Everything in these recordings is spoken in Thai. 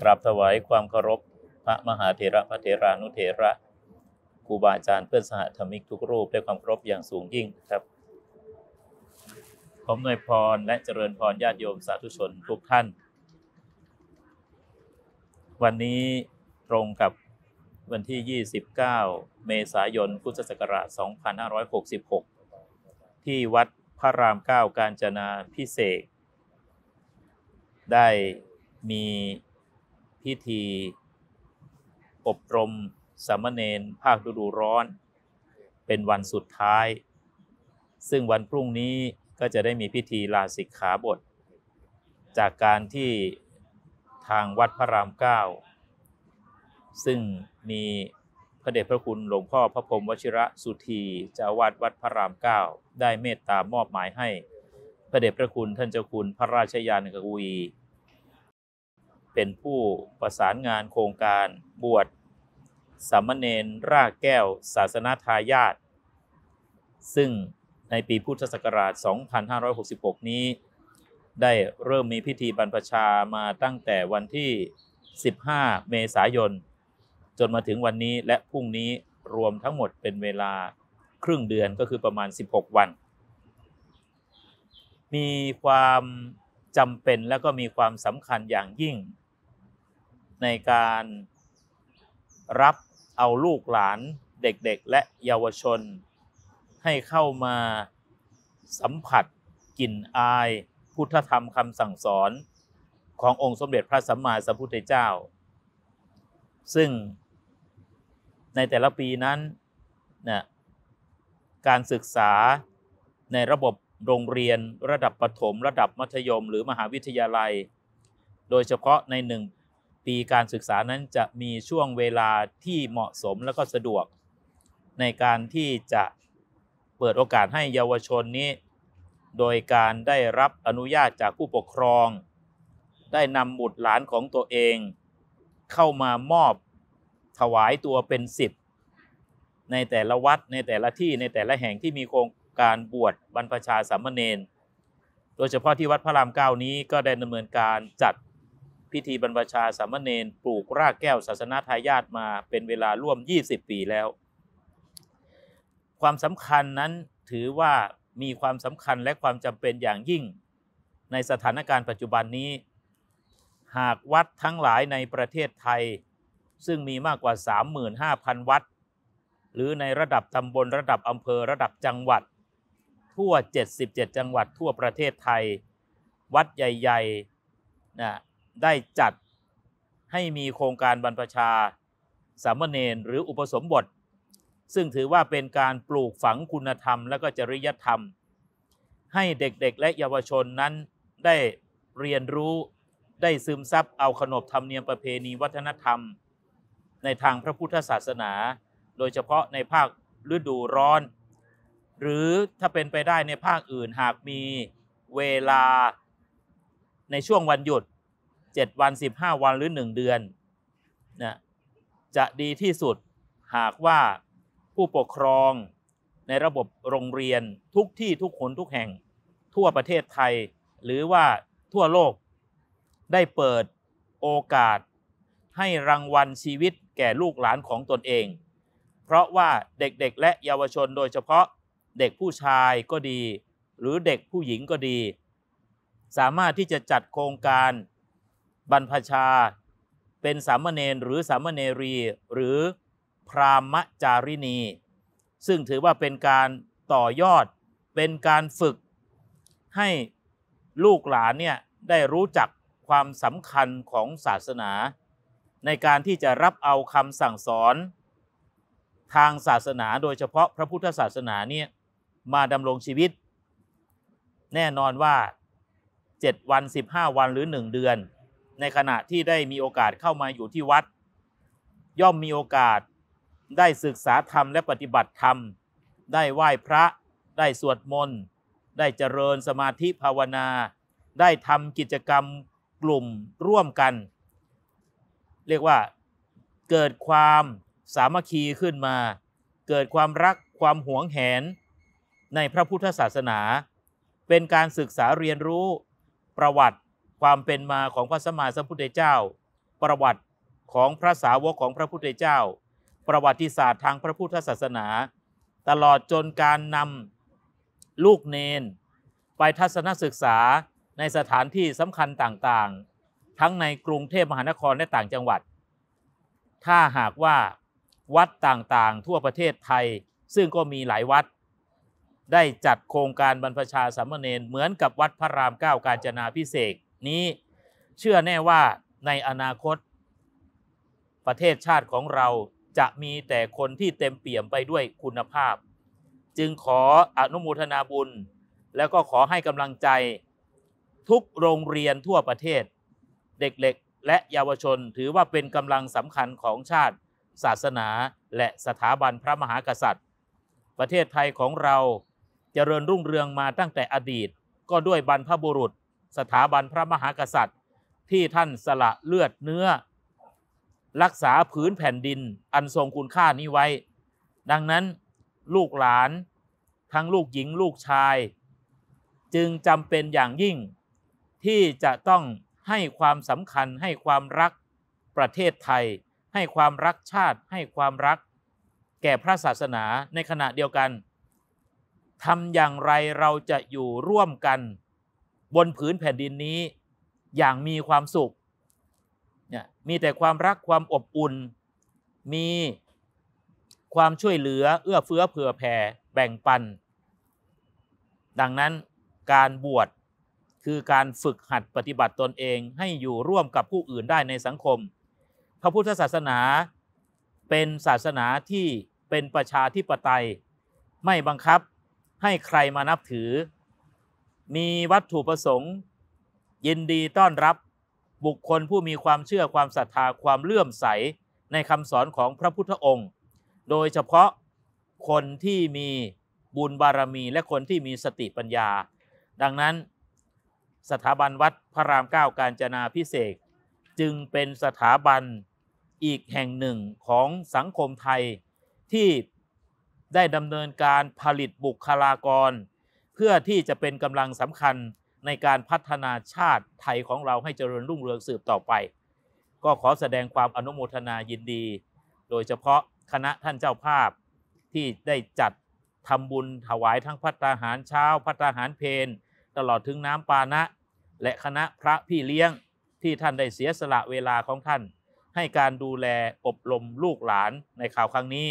กราบถวายความเคารพพระมหาเถระพระเถรานุเถระครูบาอาจารย์เพื่อนสหธรรมิกทุกรูปด้วยความเคารพอย่างสูงยิ่งครับผมนวยพรและเจริญพรญาติโยมสาธุชนทุกท่าน วันนี้ตรงกับวันที่ 29 เมษายน พุทธศักราช 2566 ที่วัดพระรามเก้าการจนาพิเศษ ได้มี พิธี อบรมสามเณรภาคฤดูร้อน เป็นวันสุดท้าย ซึ่งวันพรุ่งนี้ก็จะได้มีพิธีลาสิกขาบท จากการที่ทางวัดพระรามเก้าซึ่งมีพระเดชพระคุณหลวงพ่อพระพรหมวชิระสุธีเจ้าวาดวัดพระรามเก้าได้เมตตามอบหมายให้ พระเดชพระคุณท่านเจ้าคุณพระราชยานกวี เป็นผู้ประสานงานโครงการบวชสามเณรรากแก้ว ศาสนาทายาทซึ่งในปีพุทธศักราช 2566 นี้ ได้เริ่มมีพิธีบรรพชามาตั้งแต่วันที่ 15 เมษายน จนมาถึงวันนี้และพรุ่งนี้รวมทั้งหมดเป็นเวลาครึ่งเดือนก็คือประมาณ 16 วัน มีความจำเป็นและก็มีความสำคัญอย่างยิ่ง ในการรับเอาลูกหลานเด็กๆ และเยาวชน ให้เข้ามาสัมผัสกลิ่นอาย พุทธธรรมคำสั่งสอนขององค์สมเด็จพระสัมมาสัมพุทธเจ้า ซึ่งในแต่ละปีนั้นนะการศึกษาในระบบโรงเรียนระดับประถม ระดับมัธยม หรือมหาวิทยาลัย โดยเฉพาะในหนึ่ง ปีการศึกษานั้นจะมีช่วงเวลาที่เหมาะสมและก็สะดวก ในการที่จะเปิดโอกาสให้เยาวชนนี้ โดยการได้รับอนุญาตจากผู้ปกครอง ได้นำบุตรหลานของตัวเอง เข้ามามอบถวายตัวเป็นสิบในแต่ละวัดในแต่ละที่ในแต่ละแห่งที่มีโครงการบวชบรรพชาสามเณรโดยเฉพาะที่วัดพระรามเก้านี้ก็ได้ดำเนินการจัด พิธีบรรพชาสามเณรปลูกรากแก้วศาสนาทายาทมาเป็นเวลาร่วม 20 ปีแล้ว ความสำคัญนั้นถือว่ามีความสำคัญและความจำเป็นอย่างยิ่ง ในสถานการณ์ปัจจุบันนี้ หากวัดทั้งหลายในประเทศไทย ซึ่งมีมากกว่า 35,000 วัด หรือในระดับตำบลระดับอำเภอระดับจังหวัด ทั่ว 77 จังหวัดทั่วประเทศไทย วัดใหญ่ๆนะ ได้จัดให้มีโครงการบรรพชาสามเณรหรืออุปสมบท ซึ่งถือว่าเป็นการปลูกฝังคุณธรรมและก็จริยธรรม ให้เด็กๆและเยาวชนนั้นได้เรียนรู้ได้ซึมซับเอาขนบธรรมเนียมประเพณีวัฒนธรรม ในทางพระพุทธศาสนา โดยเฉพาะในภาคฤดูร้อน หรือถ้าเป็นไปได้ในภาคอื่นหากมีเวลาในช่วงวันหยุด 7 วัน 15 วันหรือ 1 เดือนนะจะดีที่สุดหากว่าผู้ปกครองในระบบโรงเรียนทุกที่ทุกคนทุกแห่ง ทั่วประเทศไทย หรือว่าทั่วโลกได้เปิดโอกาสให้รางวัลชีวิตแก่ลูกหลานของตนเอง เพราะว่าเด็กๆและเยาวชนโดยเฉพาะเด็กผู้ชายก็ดี หรือเด็กผู้หญิงก็ดี สามารถที่จะจัดโครงการ บรรพชา เป็นสามเณรหรือสามเณรี หรือพรามจารินี ซึ่งถือว่าเป็นการต่อยอดเป็นการฝึกให้ลูกหลานเนี่ยได้รู้จักความสำคัญของศาสนา ในการที่จะรับเอาคำสั่งสอน ทางศาสนาโดยเฉพาะพระพุทธศาสนาเนี่ยมาดำรงชีวิต แน่นอนว่า 7 วัน 15 วันหรือ 1 เดือน ในขณะที่ได้มีโอกาสเข้ามาอยู่ที่วัด ย่อมมีโอกาสได้ศึกษาธรรมและปฏิบัติธรรม ได้ไหว้พระ ได้สวดมนต์ ได้เจริญสมาธิภาวนา ได้ทำกิจกรรมกลุ่มร่วมกัน เรียกว่าเกิดความสามัคคีขึ้นมา เกิดความรักความหวงแหน ในพระพุทธศาสนา เป็นการศึกษาเรียนรู้ประวัติ ความเป็นมาของพระสัมมาสัมพุทธเจ้า ประวัติของพระสาวกของพระพุทธเจ้า ประวัติศาสตร์ทางพระพุทธศาสนา ตลอดจนการนำลูกเนน ไปทัศนศึกษาในสถานที่สำคัญต่างๆ ทั้งในกรุงเทพมหานครและต่างจังหวัด ถ้าหากว่าวัดต่างๆ ทั่วประเทศไทย ซึ่งก็มีหลายวัด ได้จัดโครงการบรรพชาสามเณรเหมือนกับวัดพระรามเก้ากาญจนาพิเศษ นี้เชื่อแน่ว่าในอนาคต ประเทศชาติของเราจะมีแต่คนที่เต็มเปี่ยมไปด้วยคุณภาพ จึงขออนุโมทนาบุญ แล้วก็ขอให้กำลังใจทุกโรงเรียนทั่วประเทศ เด็กๆและเยาวชนถือว่าเป็นกำลังสำคัญของชาติ ศาสนาและสถาบันพระมหากษัตริย์ ประเทศไทยของเราเจริญรุ่งเรืองมาตั้งแต่อดีต ก็ด้วยบรรพบุรุษ สถาบันพระมหากษัตริย์ ที่ท่านสละเลือดเนื้อ รักษาผืนแผ่นดิน อันทรงคุณค่านี้ไว้ ดังนั้นลูกหลานทั้งลูกหญิงลูกชาย จึงจำเป็นอย่างยิ่ง ที่จะต้องให้ความสำคัญให้ความรักประเทศไทย ให้ความรักชาติ ให้ความรัก แก่พระศาสนาในขณะเดียวกันทำอย่างไรเราจะอยู่ร่วมกัน บนผืนแผ่นดินนี้ อย่างมีความสุขเนี่ยมีแต่ความรักความอบอุ่น มีความช่วยเหลือเอื้อเฟื้อเผื่อแผ่แบ่งปัน ดังนั้นการบวชคือการฝึกหัดปฏิบัติตนเองให้อยู่ร่วมกับผู้อื่นได้ในสังคม พระพุทธศาสนาเป็นศาสนาที่เป็นประชาธิปไตย ไม่บังคับให้ใครมานับถือ มีวัตถุประสงค์ ยินดีต้อนรับบุคคลผู้มีความเชื่อความศรัทธาความเลื่อมใสในคำสอนของพระพุทธองค์ โดยเฉพาะคนที่มีบุญบารมีและคนที่มีสติปัญญา ดังนั้น สถาบันวัดพระรามเก้าการจนาพิเศษจึงเป็นสถาบันอีกแห่งหนึ่งของสังคมไทยที่ได้ดำเนินการผลิตบุคลากร พื่อที่จะเป็นกำลังสำคัญในการพัฒนาชาติไทยของเราให้เจริญรุ่งเรืองสืบต่อไป ก็ขอแสดงความอนุโมทนายินดี โดยเฉพาะคณะท่านเจ้าภาพที่ได้จัดทำบุญถวายทั้งพัตาหารเช้า พัตาหารเพนตลอดถึงน้ำปานะ และคณะพระพี่เลี้ยงที่ท่านได้เสียสละเวลาของท่าน ให้การดูแลอบรมลูกหลานในข่าวครั้งนี้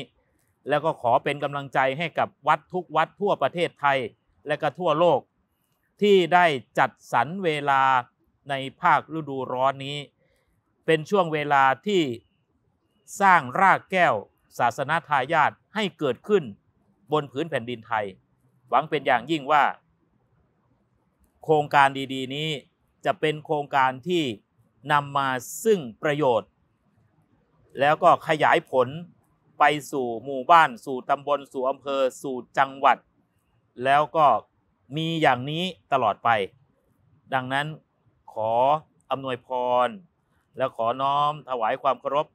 แล้วก็ขอเป็นกำลังใจให้กับวัดทุกวัดทั่วประเทศไทย และก็ทั่วโลก ที่ได้จัดสรรเวลาในภาคฤดูร้อนนี้ เป็นช่วงเวลาที่สร้างรากแก้ว ศาสนาทายาทให้เกิดขึ้นบนพื้นแผ่นดินไทย หวังเป็นอย่างยิ่งว่า โครงการดีๆ นี้จะเป็นโครงการที่นำมาซึ่งประโยชน์ แล้วก็ขยายผลไปสู่หมู่บ้าน สู่ตำบล สู่อำเภอ สู่จังหวัด แล้วก็มีอย่างนี้ตลอดไป ดังนั้นขออำนวยพร และขอน้อมถวายความเคารพ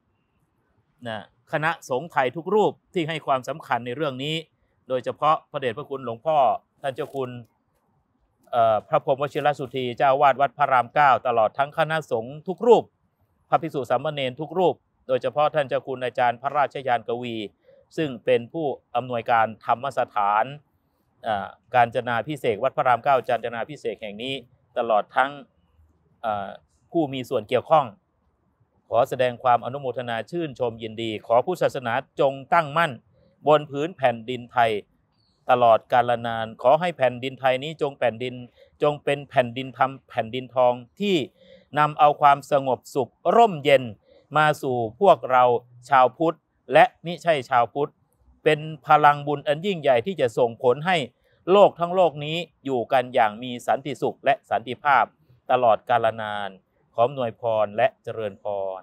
นะคณะสงฆ์ไทยทุกรูปที่ให้ความสำคัญในเรื่องนี้ โดยเฉพาะพระเดชพระคุณหลวงพ่อ ท่านเจ้าคุณพระพรหมวชิรสุธีเจ้าวาดวัดพระรามเก้าตลอดทั้งคณะสงฆ์ทุกรูป พระภิกษุสามเณรทุกรูป โดยเฉพาะท่านเจ้าคุณอาจารย์พระราชยานกวี ซึ่งเป็นผู้อำนวยการธรรมสถาน การจนาพิเศษวัดพระรามเก้าจารจนาพิเศษแห่งนี้ตลอดทั้งผู้มีส่วนเกี่ยวข้อง ขอแสดงความอนุโมทนาชื่นชมยินดี ขอผู้ศาสนาจงตั้งมั่น บนพื้นแผ่นดินไทย ตลอดกาลนาน ขอให้แผ่นดินไทยนี้จงแผ่นดินจงเป็นแผ่นดินธรรมแผ่นดินทองที่นำเอาความสงบสุขร่มเย็นมาสู่พวกเราชาวพุทธ และมิใช่ชาวพุทธ เป็นพลังบุญอันยิ่งใหญ่ที่จะส่งผลให้โลกทั้งโลกนี้อยู่กันอย่างมีสันติสุขและสันติภาพตลอดกาลนาน ขอหน่วยพรและเจริญพร